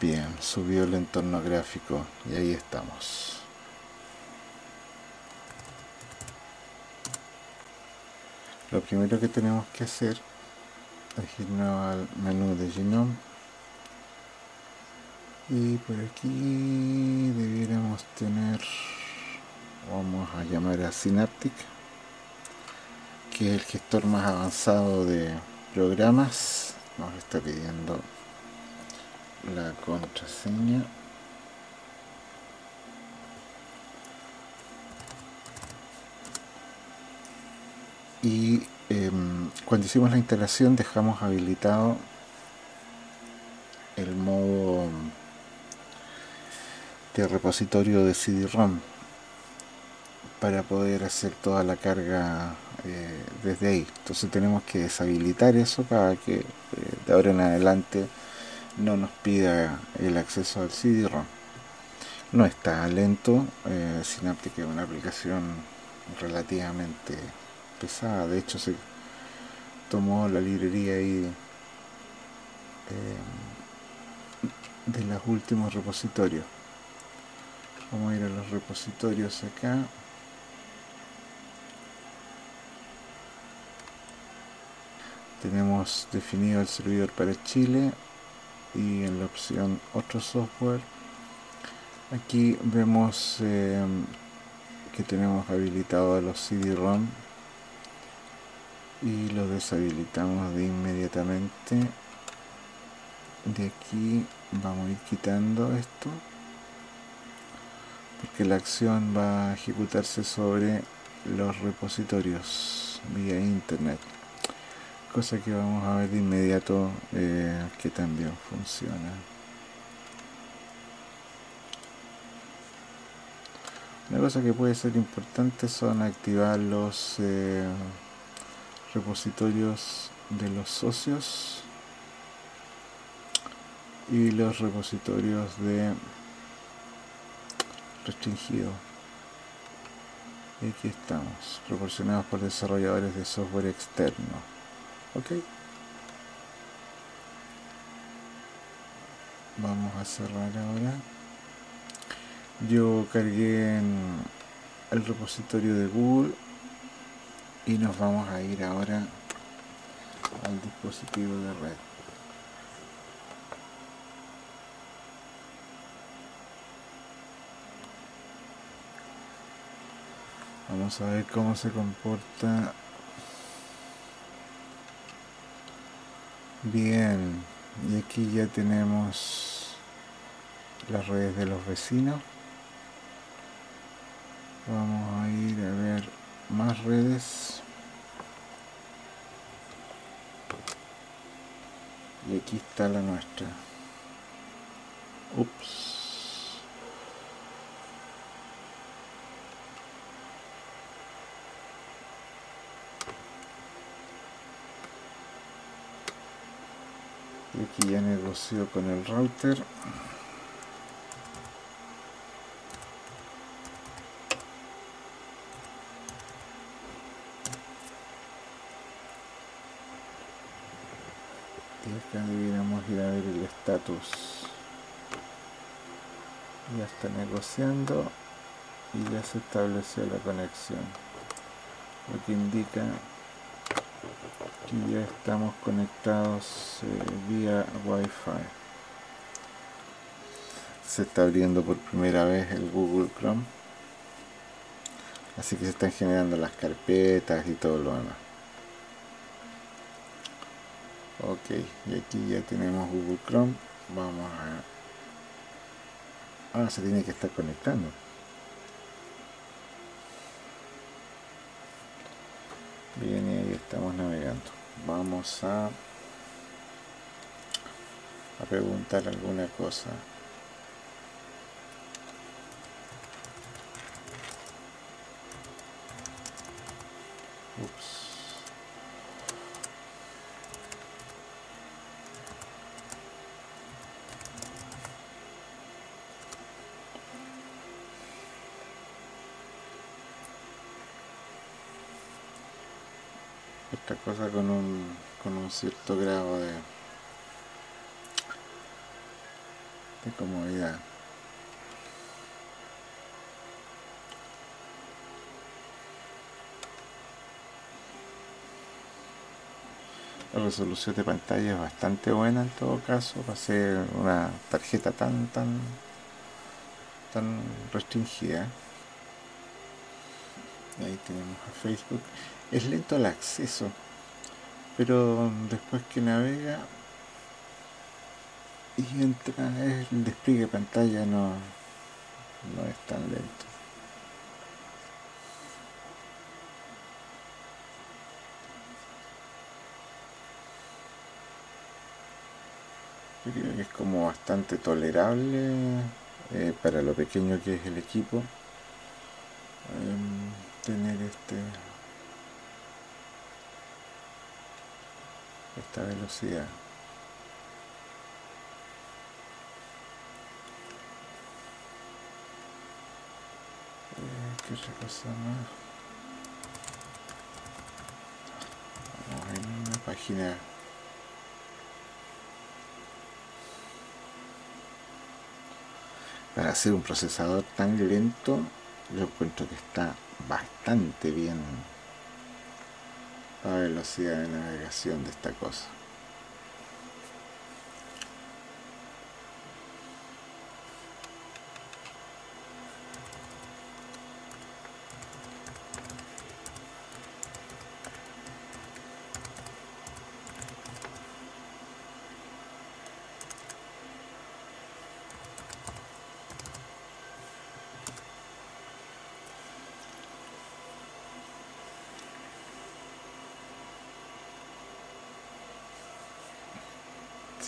Bien, subió el entorno gráfico y ahí estamos. Lo primero que tenemos que hacer es irnos al menú de Genome y por aquí debiéramos tener vamos a llamar a Synaptic que es el gestor más avanzado de programas nos está pidiendo la contraseña. Y em, cuando hicimos la instalación dejamos habilitado el modo de repositorio de CD-ROM para poder hacer toda la carga eh, desde ahí. Entonces tenemos que deshabilitar eso para que eh, de ahora en adelante no nos pida el acceso al CD-ROM. No está lento eh, Synaptic es una aplicación relativamente pesada. De hecho se tomó la librería ahí de los últimos repositorios. Vamos a ir a los repositorios acá. Tenemos definido el servidor para Chile y en la opción otro software aquí vemos eh, que tenemos habilitado los CD-ROM y lo deshabilitamos de inmediatamente. De aquí vamos a ir quitando esto porque la acción va a ejecutarse sobre los repositorios vía internet cosa que vamos a ver de inmediato eh, que también funciona. Una cosa que puede ser importante son activar los eh, repositorios de los socios y los repositorios de restringido. Y aquí estamos proporcionados por desarrolladores de software externo ok. Vamos a cerrar ahora. Yo cargué en el repositorio de Google y nos vamos a ir ahora al dispositivo de red. Vamos a ver cómo se comporta Bien, y aquí ya tenemos las redes de los vecinos. Vamos a ir a ver más redes. Y aquí está la nuestra. Ups. Aquí ya negocio con el router. Y acá debiéramos ir a ver el status ya está negociando y ya se estableció la conexión. Lo que indica Aquí ya estamos conectados eh, vía Wi-Fi. Se está abriendo por primera vez el Google Chrome. Así que se están generando las carpetas y todo lo demás. Ok, y aquí ya tenemos Google Chrome. Vamos a... Ah, se tiene que estar conectando. Ahí estamos navegando. Vamos a, a preguntar alguna cosa. Esta cosa con un, con un cierto grado de comodidad. La resolución de pantalla es bastante buena en todo caso para ser una tarjeta tan tan tan restringida. Ahí tenemos a Facebook. Es lento el acceso, pero después que navega y entra el despliegue de pantalla no, no es tan lento. creo que es como bastante tolerable eh, para lo pequeño que es el equipo em, tener este esta velocidad. Eh, ¿qué otra cosa más? vamos a ir una página. Para hacer un procesador tan lento yo encuentro que está bastante bien la velocidad de navegación de esta cosa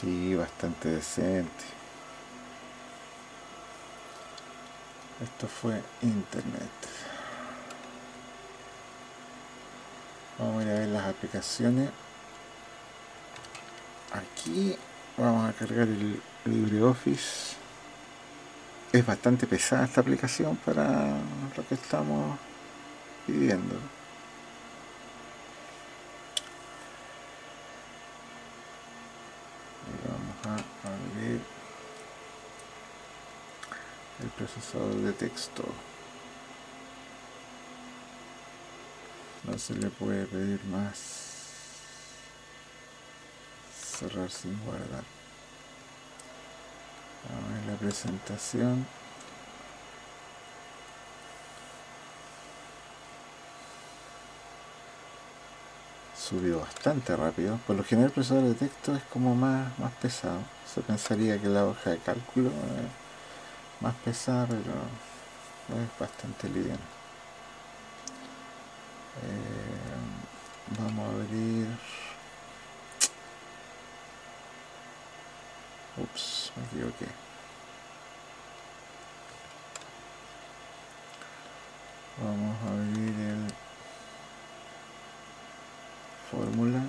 Sí, bastante decente. Esto fue internet. Vamos a ir a ver las aplicaciones. Aquí vamos a cargar el LibreOffice. Es bastante pesada esta aplicación para lo que estamos pidiendo. Procesador de texto no se le puede pedir más cerrar sin guardar a ver la presentación subió bastante rápido. Por lo general el procesador de texto es como más, más pesado. Se pensaría que la hoja de cálculo es más pesada, pero es bastante liviana. Eh, vamos a abrir... Ups, me equivoqué. Vamos a abrir el fórmula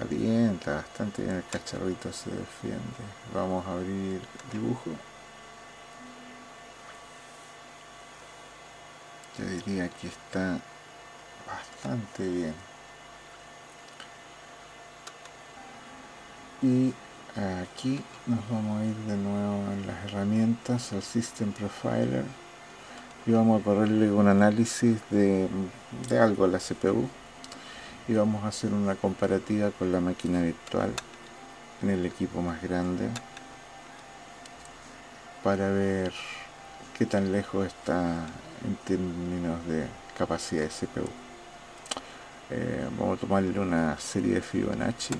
está bastante bien el cacharrito se defiende. Vamos a abrir dibujo. Yo diría que está bastante bien. Y aquí nos vamos a ir de nuevo en las herramientas al System Profiler. Y vamos a correrle un análisis de, algo a la CPU y vamos a hacer una comparativa con la máquina virtual en el equipo más grande para ver qué tan lejos está en términos de capacidad de CPU. Eh, vamos a tomarle una serie de Fibonacci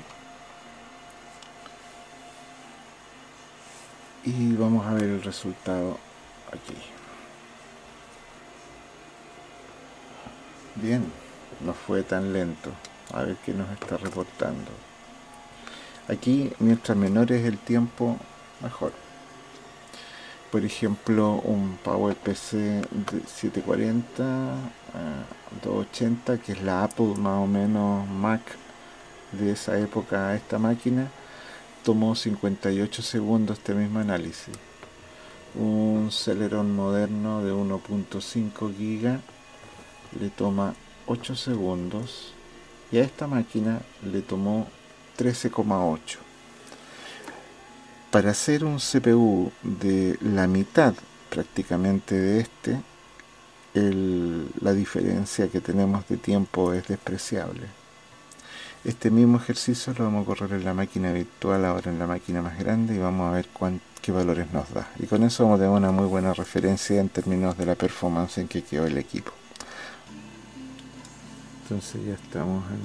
y vamos a ver el resultado aquí. Bien, no fue tan lento. A ver qué nos está reportando. Aquí, mientras menor es el tiempo, mejor. Por ejemplo, un PowerPC de 740 280, que es la Apple más o menos Mac de esa época a esta máquina, tomó 58 segundos este mismo análisis. Un Celeron moderno de 1.5 GB le toma 8 segundos y a esta máquina le tomó 13,8. Para hacer un CPU de la mitad prácticamente de este, la diferencia que tenemos de tiempo es despreciable. Este mismo ejercicio lo vamos a correr en la máquina virtual, ahora en la máquina más grande, y vamos a ver qué valores nos da. Y con eso vamos a tener una muy buena referencia en términos de la performance en que quedó el equipo. Entonces ya estamos en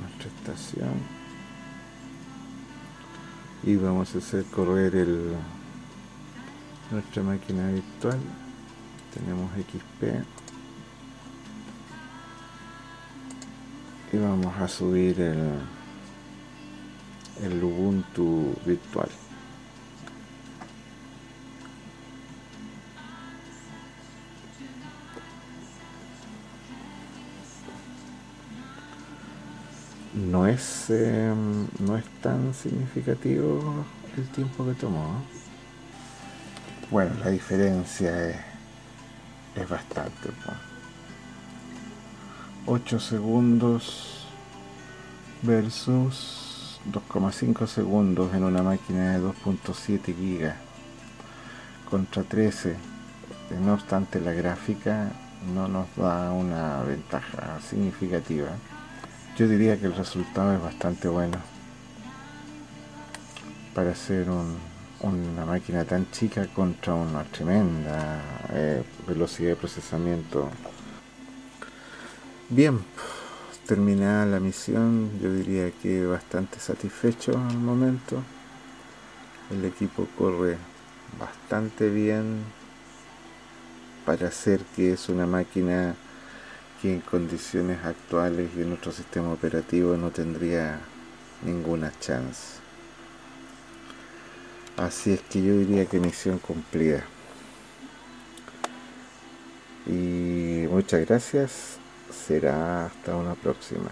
nuestra estación. Y vamos a hacer correr el, nuestra máquina virtual. Tenemos XP y vamos a subir el, el Ubuntu virtual no es em, no es tan significativo el tiempo que tomó bueno la diferencia es es bastante. 8 segundos versus 2,5 segundos en una máquina de 2.7 gigas contra 13. No obstante, la gráfica no nos da una ventaja significativa. Yo diría que el resultado es bastante bueno para hacer un, una máquina tan chica contra una tremenda eh, velocidad de procesamiento. Bien, terminada la misión, yo diría que bastante satisfecho al momento. El equipo corre bastante bien para hacer que es una máquina que en condiciones actuales y en otro sistema operativo no tendría ninguna chance. Así es que yo diría que misión cumplida. Y muchas gracias. Será hasta una próxima.